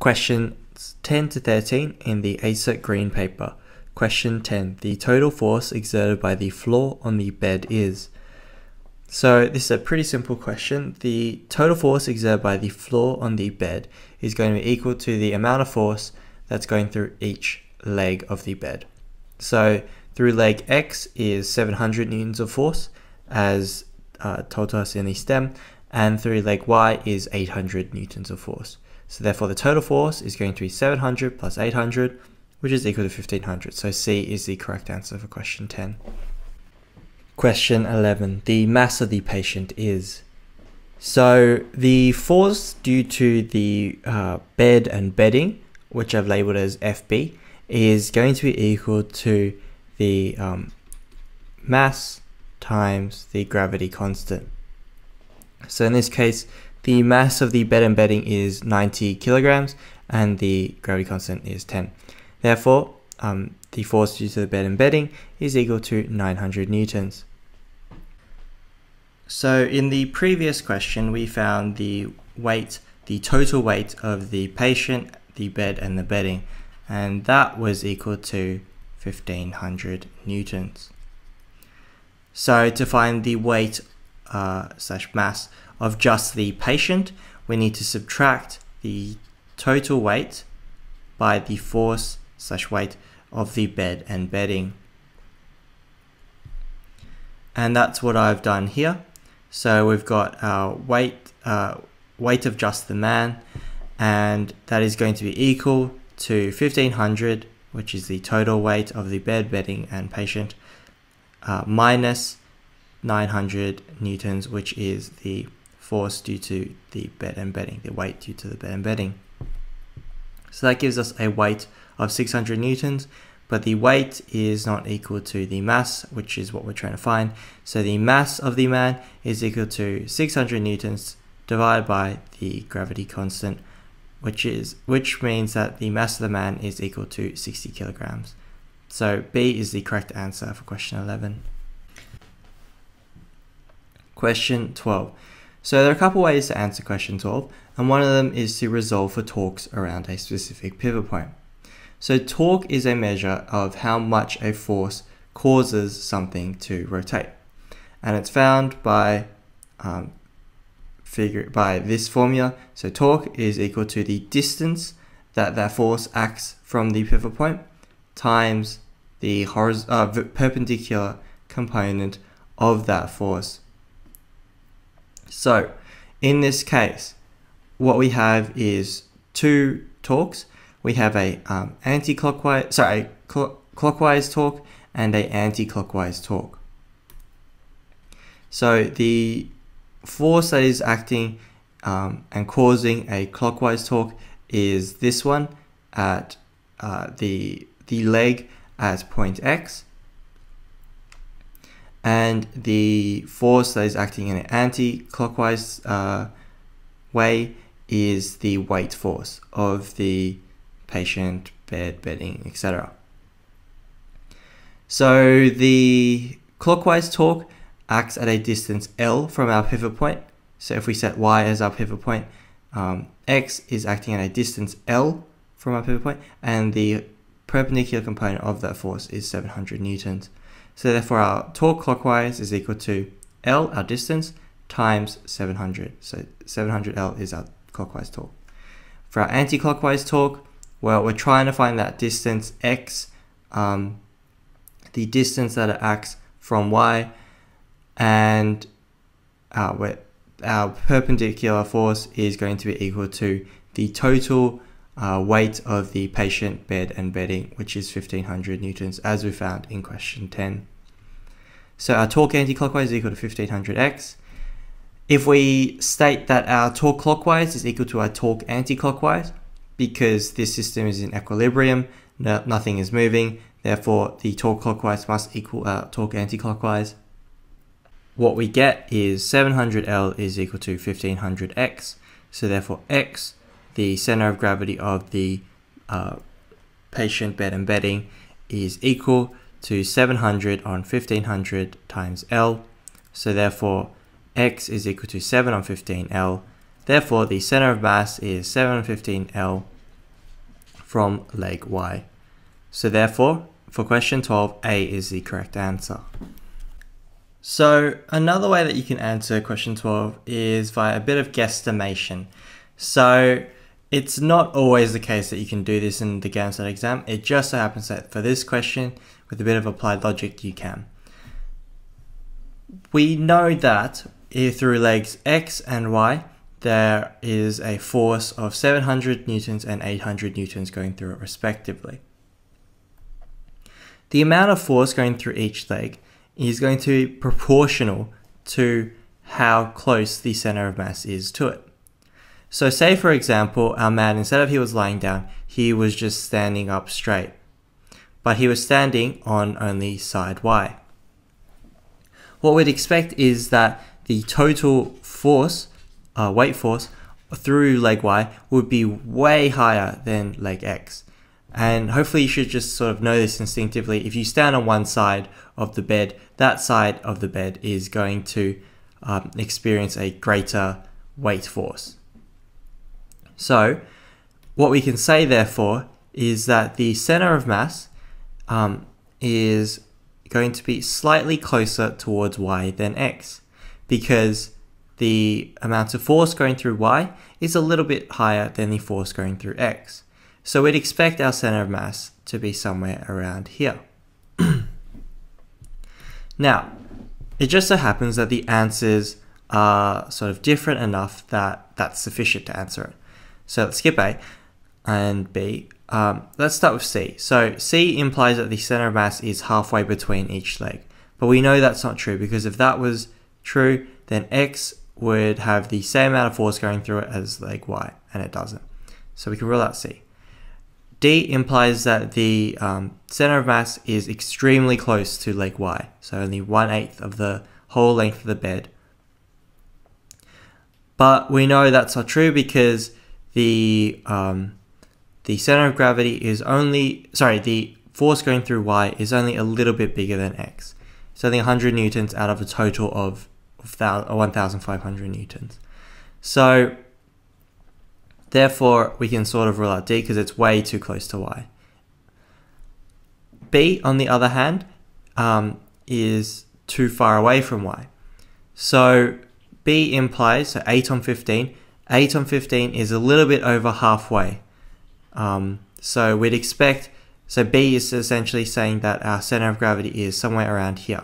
Questions 10 to 13 in the ACER green paper. Question 10. The total force exerted by the floor on the bed is. So this is a pretty simple question. The total force exerted by the floor on the bed is going to be equal to the amount of force that's going through each leg of the bed. So through leg X is 700 newtons of force as uh, told to us in the stem and through leg Y is 800 newtons of force. So therefore the total force is going to be 700 plus 800, which is equal to 1500. So C is the correct answer for question 10. Question 11. The mass of the patient is. So the force due to the uh, bed and bedding, which I've labeled as FB, is going to be equal to the um, mass times the gravity constant. So in this case, the mass of the bed and bedding is 90 kilograms and the gravity constant is 10. Therefore, um, the force due to the bed and bedding is equal to 900 newtons. So in the previous question, we found the weight, the total weight of the patient, the bed and the bedding, and that was equal to 1500 newtons. So to find the weight uh, slash mass of just the patient, we need to subtract the total weight by the force slash weight of the bed and bedding. And that's what I've done here. So we've got our weight, uh, weight of just the man, and that is going to be equal to 1500, which is the total weight of the bed, bedding, and patient, uh, minus 900 newtons, which is the force due to the bed embedding, the weight due to the bed embedding. So that gives us a weight of 600 newtons, but the weight is not equal to the mass, which is what we're trying to find. So the mass of the man is equal to 600 newtons divided by the gravity constant, which is which means that the mass of the man is equal to 60 kilograms. So B is the correct answer for question 11. Question 12. So there are a couple ways to answer question 12, and one of them is to resolve for torques around a specific pivot point. So torque is a measure of how much a force causes something to rotate. And it's found by um, figure by this formula. So torque is equal to the distance that that force acts from the pivot point times the uh, perpendicular component of that force so in this case, what we have is two torques. We have a um, anti-clockwise, sorry, cl clockwise torque and a anti-clockwise torque. So the force that is acting um, and causing a clockwise torque is this one at uh, the, the leg at point X and the force that is acting in an anti-clockwise uh, way is the weight force of the patient, bed, bedding, etc. So the clockwise torque acts at a distance L from our pivot point. So if we set Y as our pivot point, um, X is acting at a distance L from our pivot point, and the perpendicular component of that force is 700 newtons. So therefore our torque clockwise is equal to L, our distance, times 700. So 700L is our clockwise torque. For our anti-clockwise torque, well, we're trying to find that distance x, um, the distance that it acts from y, and our, our perpendicular force is going to be equal to the total uh, weight of the patient bed and bedding, which is 1500 newtons, as we found in question 10. So our torque anti-clockwise is equal to 1500x. If we state that our torque clockwise is equal to our torque anti-clockwise, because this system is in equilibrium, no, nothing is moving, therefore the torque clockwise must equal our torque anti-clockwise. What we get is 700L is equal to 1500x, so therefore x, the center of gravity of the uh, patient bed and bedding, is equal to 700 on 1500 times L. So therefore, x is equal to 7 on 15 L. Therefore, the center of mass is 7 on 15 L from leg Y. So therefore, for question 12, A is the correct answer. So another way that you can answer question 12 is via a bit of guesstimation. So it's not always the case that you can do this in the GAMSAT exam. It just so happens that for this question, with a bit of applied logic, you can. We know that if through legs X and Y, there is a force of 700 newtons and 800 newtons going through it respectively. The amount of force going through each leg is going to be proportional to how close the center of mass is to it. So say for example, our man, instead of he was lying down, he was just standing up straight. But he was standing on only side Y. What we'd expect is that the total force, uh, weight force, through leg Y would be way higher than leg X. And hopefully you should just sort of know this instinctively. If you stand on one side of the bed, that side of the bed is going to um, experience a greater weight force. So what we can say therefore is that the center of mass um, is going to be slightly closer towards y than x because the amount of force going through y is a little bit higher than the force going through x. So we'd expect our center of mass to be somewhere around here. now, it just so happens that the answers are sort of different enough that that's sufficient to answer it. So let's skip A and B. Um, let's start with C. So C implies that the center of mass is halfway between each leg. But we know that's not true because if that was true, then X would have the same amount of force going through it as leg Y, and it doesn't. So we can rule out C. D implies that the um, center of mass is extremely close to leg Y, so only one eighth of the whole length of the bed. But we know that's not true because the um, the center of gravity is only sorry the force going through Y is only a little bit bigger than X. It's only 100 newtons out of a total of 1,500 newtons. So Therefore, we can sort of rule out D because it's way too close to Y. B, on the other hand, um, is too far away from Y. So B implies, so 8 on 15, 8 on 15 is a little bit over halfway. Um, so we'd expect, so B is essentially saying that our center of gravity is somewhere around here.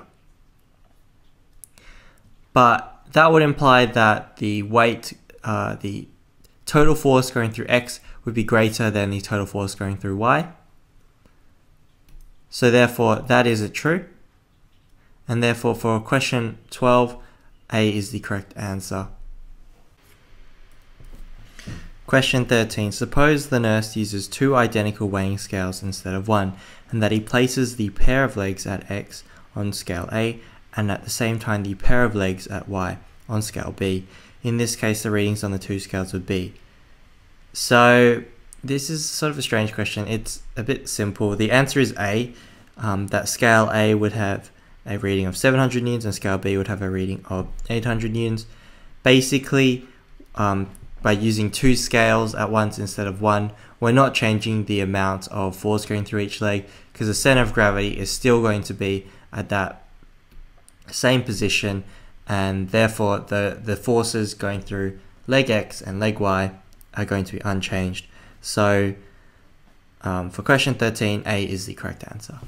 But that would imply that the weight, uh, the total force going through x would be greater than the total force going through y. So therefore, that is true. And therefore, for question 12, A is the correct answer. Question 13. Suppose the nurse uses two identical weighing scales instead of one, and that he places the pair of legs at X on scale A, and at the same time the pair of legs at Y on scale B. In this case, the readings on the two scales would be. So this is sort of a strange question. It's a bit simple. The answer is A. Um, that scale A would have a reading of 700 newtons and scale B would have a reading of 800 newtons. Basically, um, by using two scales at once instead of one, we're not changing the amount of force going through each leg because the center of gravity is still going to be at that same position and therefore the, the forces going through leg X and leg Y are going to be unchanged. So um, for question 13, A is the correct answer.